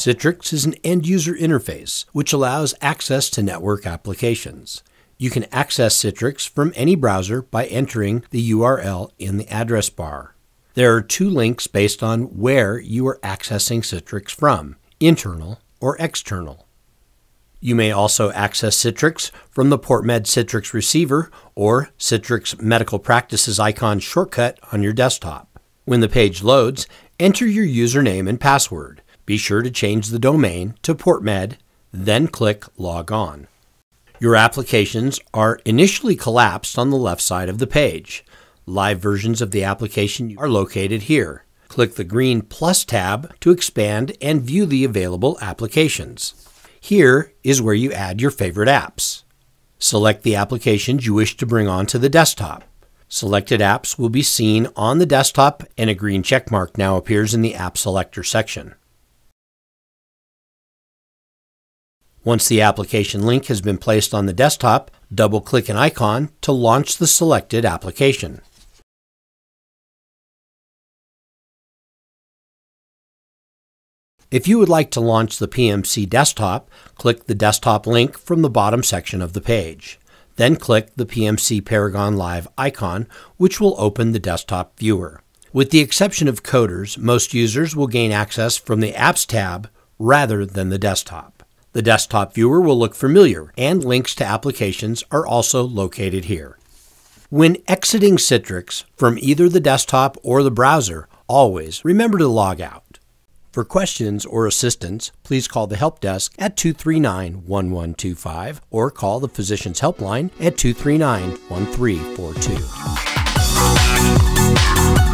Citrix is an end user interface which allows access to network applications. You can access Citrix from any browser by entering the URL in the address bar. There are two links based on where you are accessing Citrix from internal or external. You may also access Citrix from the PortMed Citrix receiver or Citrix Medical Practices icon shortcut on your desktop. When the page loads, enter your username and password. Be sure to change the domain to PortMed, then click Log On. Your applications are initially collapsed on the left side of the page. Live versions of the application are located here. Click the green Plus tab to expand and view the available applications. Here is where you add your favorite apps. Select the applications you wish to bring onto the desktop. Selected apps will be seen on the desktop and a green checkmark now appears in the App Selector section. Once the application link has been placed on the desktop, double-click an icon to launch the selected application. If you would like to launch the PMC desktop, click the desktop link from the bottom section of the page. Then click the PMC Paragon Live icon, which will open the desktop viewer. With the exception of coders, most users will gain access from the Apps tab rather than the desktop. The desktop viewer will look familiar, and links to applications are also located here. When exiting Citrix from either the desktop or the browser, always remember to log out. For questions or assistance, please call the help desk at 239 1125 or call the Physician's Helpline at 239 1342.